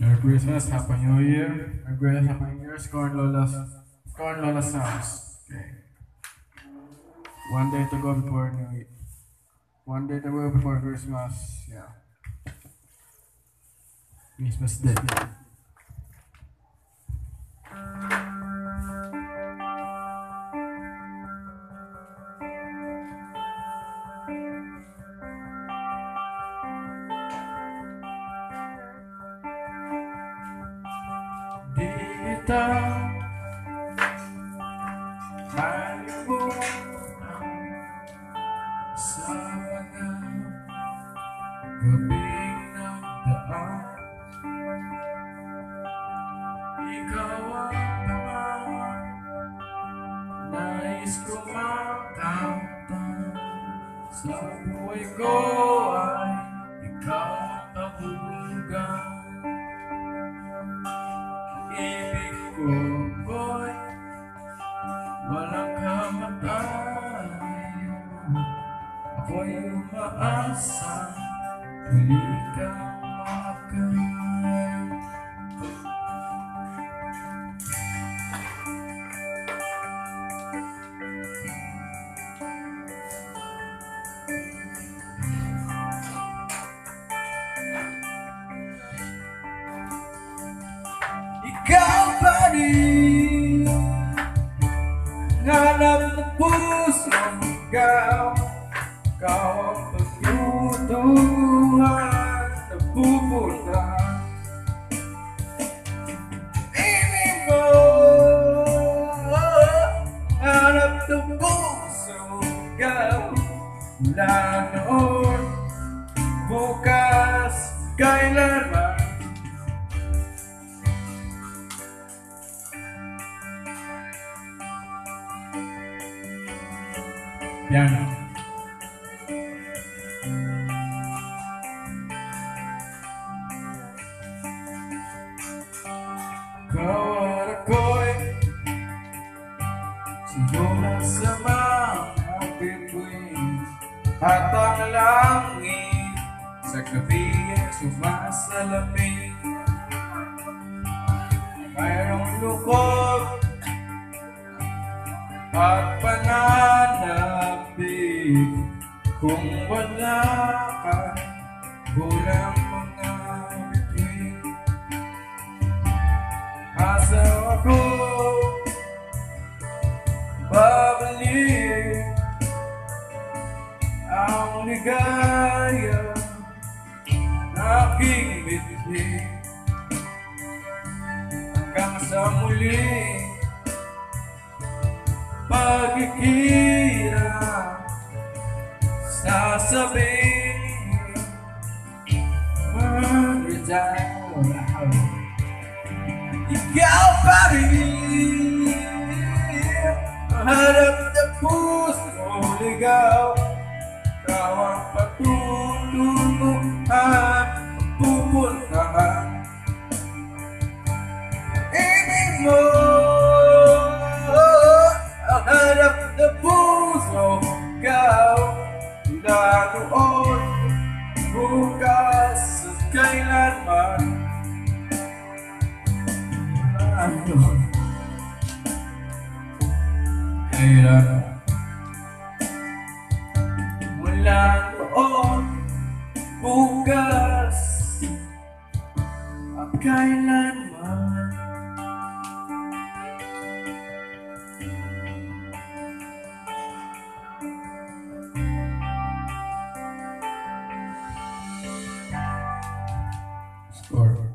Merry Christmas, Happy New Year. Merry Christmas, Happy New Year. Scorn Lola's, Scorn Lola's house. Okay. One day to go before New Year. One day to go before Christmas. Yeah. Christmas Day. Dito Tayo Sa mga Gabing nagdaan Ikaw ang taman Nais Sa buhay ko ay walang kamatayan Ako'y umaasa, huli kang Ikaw pa rin kau Kau kebutuhan Kebutuhan Ini Harap tembus kau Dan bukan piano. Kau ada koi, sebulan semang api puing, hatang langit sa gabi ay sumasalamin. Mayroong lukot at pananabig Kung wala ka Kulang mga bituin Asa ako Babalik Ang ligaya aking bitbit Hanggang sa muli pagkikira sasabihin mag-resign ikaw pa rin harap na puso ligaw ikaw ang patutulungan pupuntahan. Ibig mo door. Kaya mula noon Score.